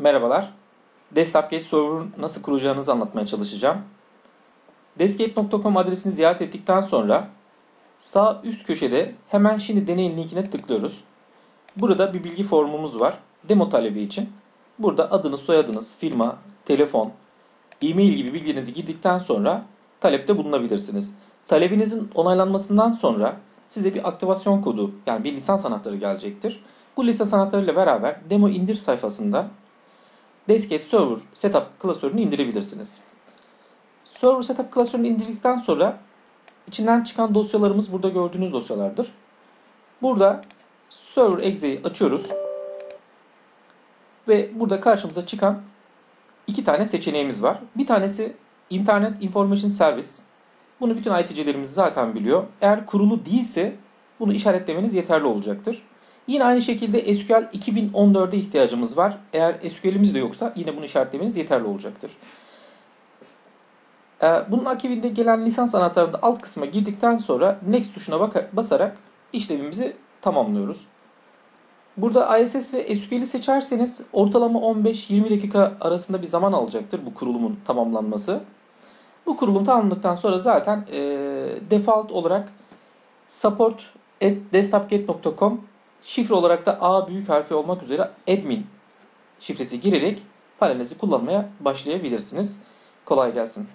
Merhabalar. Desktopgate server'ın nasıl kuracağınızı anlatmaya çalışacağım. Deskgate.com adresini ziyaret ettikten sonra sağ üst köşede hemen şimdi deneyin linkine tıklıyoruz. Burada bir bilgi formumuz var. Demo talebi için. Burada adınız, soyadınız, firma, telefon, e-mail gibi bilgilerinizi girdikten sonra talepte bulunabilirsiniz. Talebinizin onaylanmasından sonra size bir aktivasyon kodu yani bir lisans anahtarı gelecektir. Bu lisans anahtarıyla beraber demo indir sayfasında Deskgate Server Setup klasörünü indirebilirsiniz. Server Setup klasörünü indirdikten sonra içinden çıkan dosyalarımız burada gördüğünüz dosyalardır. Burada Server Exe'yi açıyoruz. Ve burada karşımıza çıkan iki tane seçeneğimiz var. Bir tanesi Internet Information Service. Bunu bütün IT'cilerimiz zaten biliyor. Eğer kurulu değilse bunu işaretlemeniz yeterli olacaktır. Yine aynı şekilde SQL 2014'e ihtiyacımız var. Eğer SQL'imiz de yoksa yine bunu işaretlemeniz yeterli olacaktır. Ee, bunun akibinde gelen lisans anahtarında alt kısma girdikten sonra Next tuşuna basarak işlemimizi tamamlıyoruz. Burada ISS ve SQL'i seçerseniz ortalama 15-20 dakika arasında bir zaman alacaktır bu kurulumun tamamlanması. Bu kurulum tamamlandıktan sonra zaten e, default olarak support at desktopgate.com şifre olarak da A büyük harfi olmak üzere admin şifresi girerek panelinizi kullanmaya başlayabilirsiniz. Kolay gelsin.